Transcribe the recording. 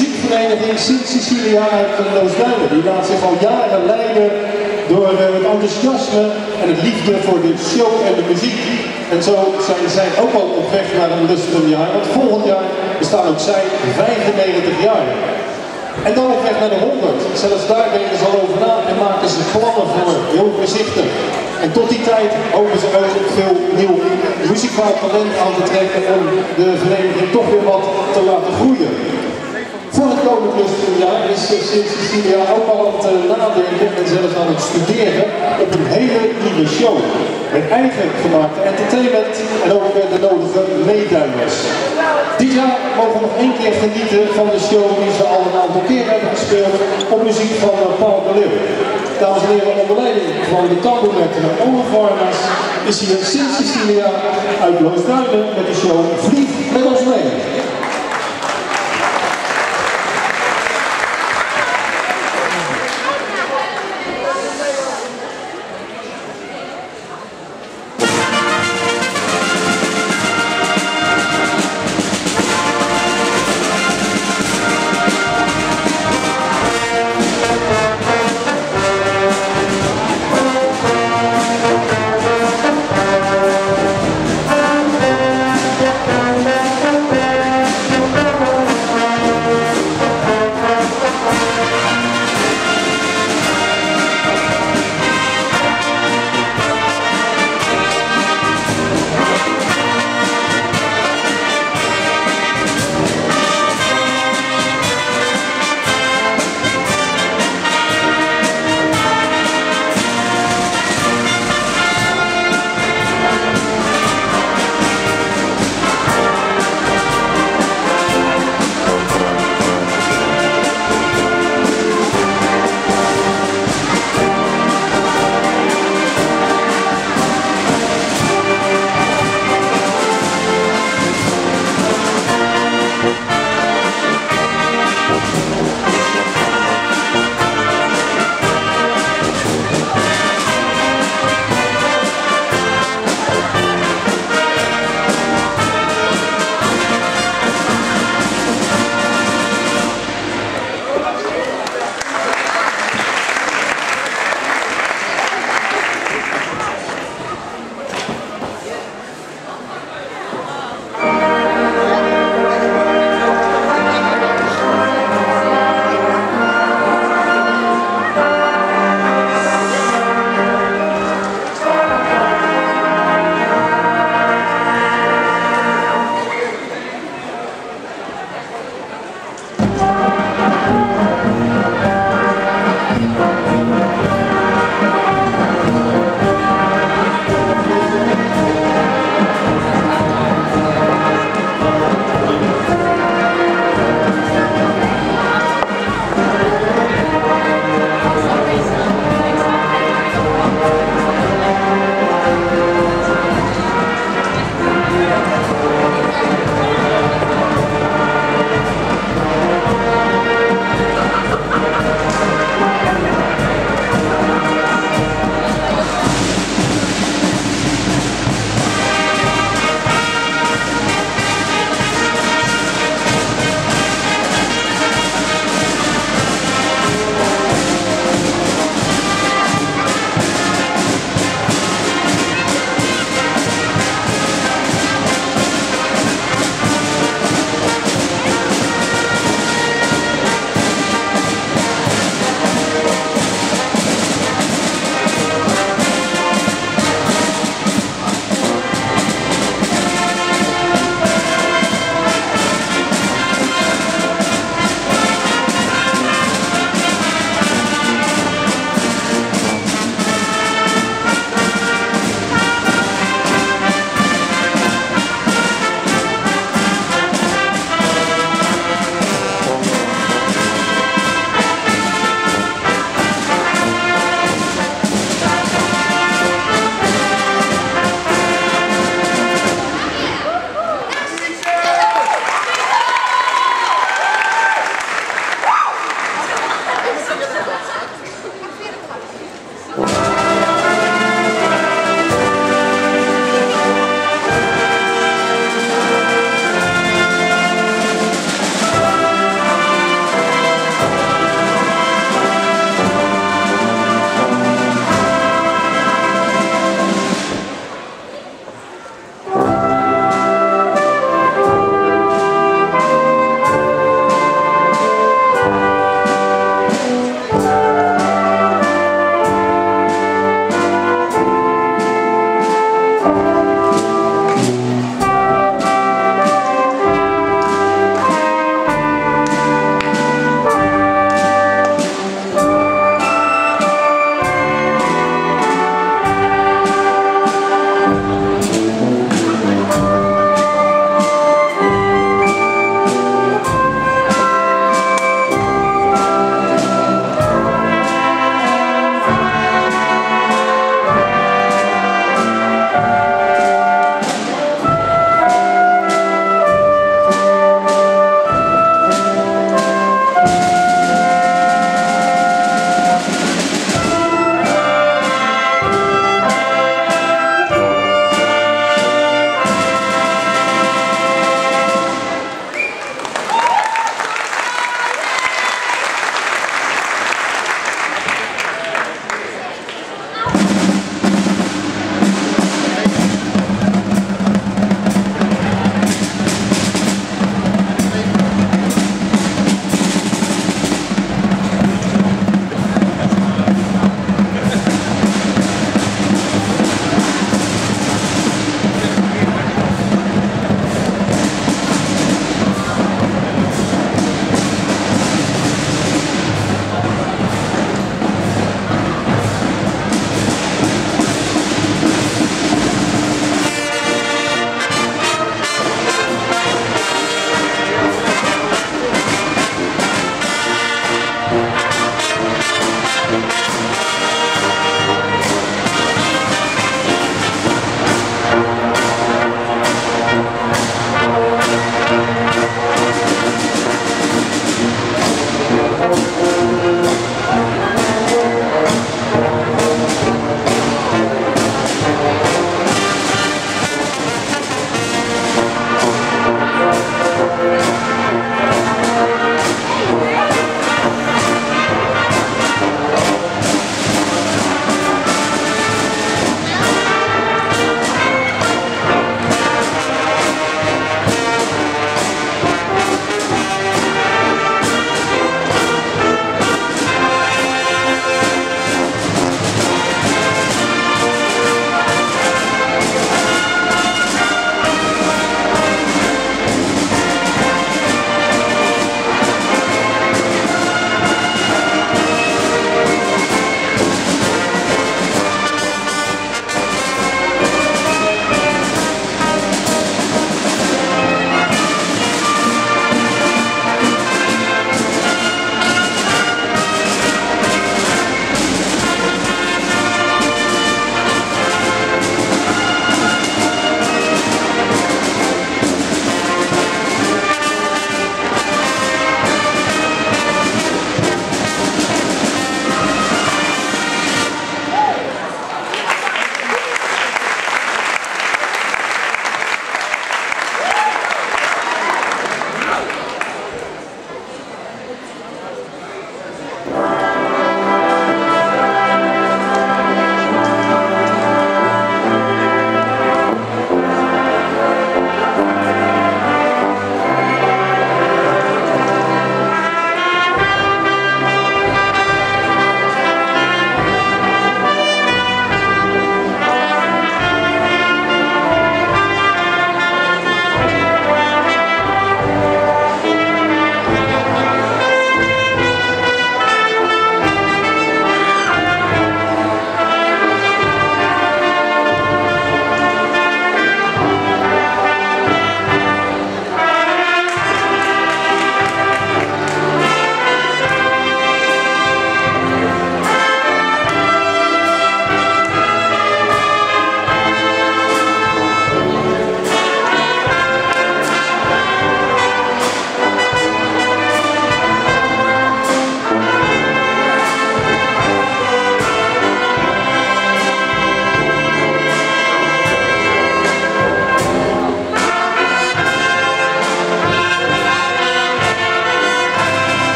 Muziekvereniging Sint-Cecilia uit Loosduinen, die laat zich al jaren leiden door eh, het enthousiasme en het liefde voor de show en de muziek. En zo zijn zij ook al op weg naar een lustig jaar, want volgend jaar bestaan ook zij 95 jaar. En dan op weg naar de 100. Zelfs daar denken ze al over na en maken ze plannen voor, heel voorzichtig. En tot die tijd hopen ze ook veel nieuw muzikaal talent aan te trekken om de vereniging toch weer wat te laten groeien. Voor het komende jaar is Sint-Cecilia ook al aan het eh, nadenken en zelfs aan het studeren op een hele nieuwe show. Met eigen gemaakte entertainment en ook de nodige meeduimers. Dit jaar mogen we nog één keer genieten van de show die ze al een aantal keer hebben gespeeld op muziek van eh, Paul de Leeuw. Dames en heren, onder leiding van de tambournet en Ongevarnas is hier Sint-Cecilia uit Loosduinen met de show Vlieg met ons mee.